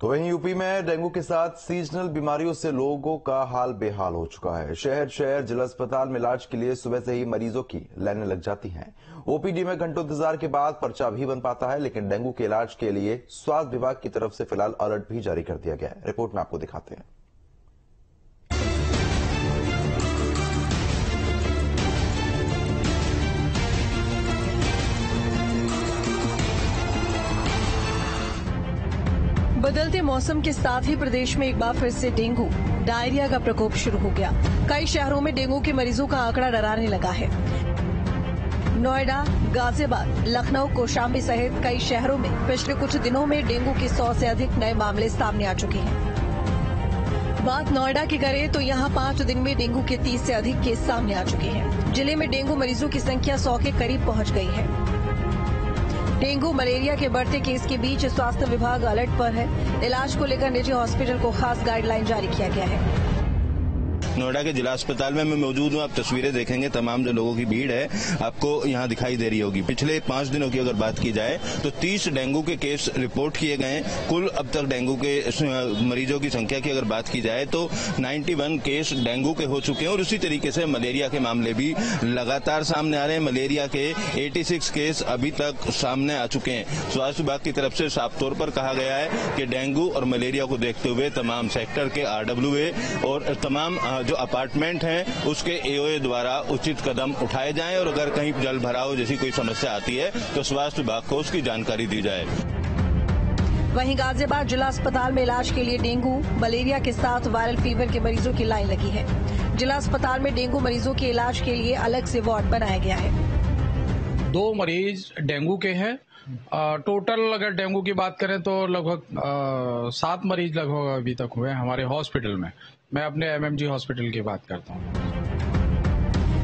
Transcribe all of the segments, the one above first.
तो वहीं यूपी में डेंगू के साथ सीजनल बीमारियों से लोगों का हाल बेहाल हो चुका है। शहर शहर, जिला अस्पताल में इलाज के लिए सुबह से ही मरीजों की लाइनें लग जाती हैं। ओपीडी में घंटों इंतज़ार के बाद पर्चा भी बन पाता है, लेकिन डेंगू के इलाज के लिए स्वास्थ्य विभाग की तरफ़ से फ़िलहाल अलर्ट भी जारी कर दिया गया है। रिपोर्ट में आपको दिखाते हैं। बदलते मौसम के साथ ही प्रदेश में एक बार फिर से डेंगू। डायरिया का प्रकोप शुरू हो गया। कई शहरों में डेंगू के मरीजों का आंकड़ा डराने लगा है। नोएडा, गाजियाबाद, लखनऊ, कोशाम्बी सहित कई शहरों में पिछले कुछ दिनों में डेंगू के सौ से अधिक नए मामले सामने आ चुके हैं। बात नोएडा की करें तो यहाँ पाँच दिन में डेंगू के तीस से अधिक केस सामने आ चुके हैं। ज़िले में डेंगू मरीजों की संख्या सौ के करीब पहुँच गई है। डेंगू मलेरिया के बढ़ते केस के बीच स्वास्थ्य विभाग अलर्ट पर है। इलाज को लेकर निजी हॉस्पिटल को खास गाइडलाइन जारी किया गया है। नोएडा के जिला अस्पताल में मैं मौजूद हूँ, आप तस्वीरें देखेंगे, तमाम जो लोगों की भीड़ है, आपको यहाँ दिखाई दे रही होगी। पिछले पाँच दिनों की अगर बात की जाए तो तीस डेंगू के केस रिपोर्ट किए गए कुल अब तक डेंगू के मरीजों की संख्या की अगर बात की जाए तो 91 केस डेंगू के हो चुके हैं, और उसी तरीके से मलेरिया के मामले भी लगातार सामने आ रहे हैं। मलेरिया के 86 केस अभी तक सामने आ चुके हैं। स्वास्थ्य विभाग की तरफ़ से साफ़ तौर पर कहा गया है कि डेंगू और मलेरिया को देखते हुए तमाम सेक्टर के आरडब्ल्यू और तमाम जो अपार्टमेंट हैं, उसके एओए द्वारा उचित कदम उठाए जाएँ और अगर कहीं जल भराव जैसी कोई समस्या आती है तो स्वास्थ्य विभाग को उसकी जानकारी दी जाए। वहीं गाजियाबाद जिला अस्पताल में इलाज के लिए डेंगू, मलेरिया के साथ वायरल फीवर के मरीजों की लाइन लगी है। जिला अस्पताल में डेंगू मरीजों के इलाज के लिए अलग से वार्ड बनाया गया है। दो मरीज़ डेंगू के हैं। टोटल अगर डेंगू की बात करें तो लगभग सात मरीज़ लगभग अभी तक हुए हमारे हॉस्पिटल में। मैं अपने एमएमजी हॉस्पिटल की बात करता हूँ।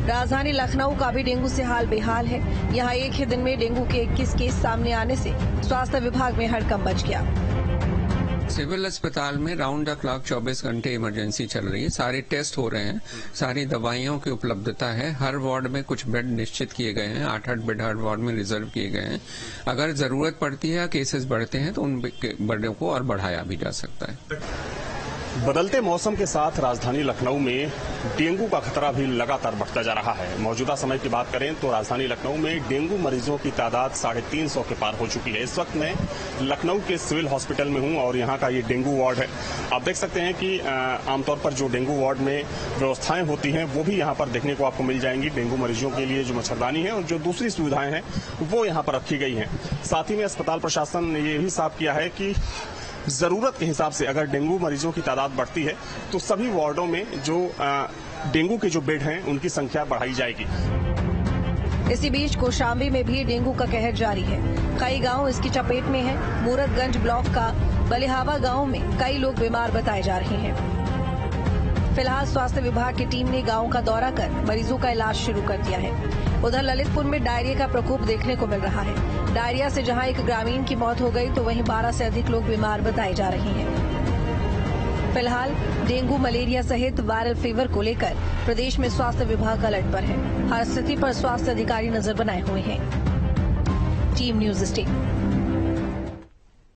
राजधानी लखनऊ का भी डेंगू से हाल बेहाल है। यहाँ एक ही दिन में डेंगू के 21 केस सामने आने से स्वास्थ्य विभाग में हड़कम बच गया। सिविल अस्पताल में राउंड द क्लॉक 24 घंटे इमरजेंसी चल रही है। सारे टेस्ट हो रहे हैं। सारी दवाइयों की उपलब्धता है। हर वार्ड में कुछ बेड निश्चित किए गए हैं। आठ आठ बेड हर वार्ड में रिज़र्व किए गए हैं। अगर ज़रूरत पड़ती है, केसेस बढ़ते हैं तो उन बेडों को और बढ़ाया भी जा सकता है। बदलते मौसम के साथ राजधानी लखनऊ में डेंगू का खतरा भी लगातार बढ़ता जा रहा है। मौजूदा समय की बात करें तो राजधानी लखनऊ में डेंगू मरीजों की तादाद साढ़े तीन सौ के पार हो चुकी है। इस वक्त मैं लखनऊ के सिविल हॉस्पिटल में हूँ और यहाँ का ये डेंगू वार्ड है। आप देख सकते हैं कि आमतौर पर जो डेंगू वार्ड में व्यवस्थाएँ होती हैं, वो भी यहाँ पर देखने को आपको मिल जाएँगी डेंगू मरीजों के लिए जो मच्छरदानी है और जो दूसरी सुविधाएँ हैं, वो यहाँ पर रखी गई हैं। साथ ही में अस्पताल प्रशासन ने ये भी साफ़ किया है कि ज़रूरत के हिसाब से अगर डेंगू मरीजों की तादाद बढ़ती है तो सभी वार्डों में जो डेंगू के जो बेड हैं, उनकी संख्या बढ़ाई जाएगी। इसी बीच कोशाम्बी में भी डेंगू का कहर जारी है। कई गाँव इसकी चपेट में हैं। मूरतगंज ब्लॉक का बलिहावा गाँव में कई लोग बीमार बताए जा रहे हैं। फ़िलहाल स्वास्थ्य विभाग की टीम ने गाँव का दौरा कर मरीजों का इलाज शुरू कर दिया है। उधर ललितपुर में डायरिया का प्रकोप देखने को मिल रहा है। डायरिया से जहाँ एक ग्रामीण की मौत हो गई तो वहीं 12 से अधिक लोग बीमार बताए जा रहे हैं। फ़िलहाल डेंगू, मलेरिया सहित वायरल फीवर को लेकर प्रदेश में स्वास्थ्य विभाग अलर्ट पर है। हर स्थिति पर स्वास्थ्य अधिकारी नज़र बनाए हुए हैं। Team news state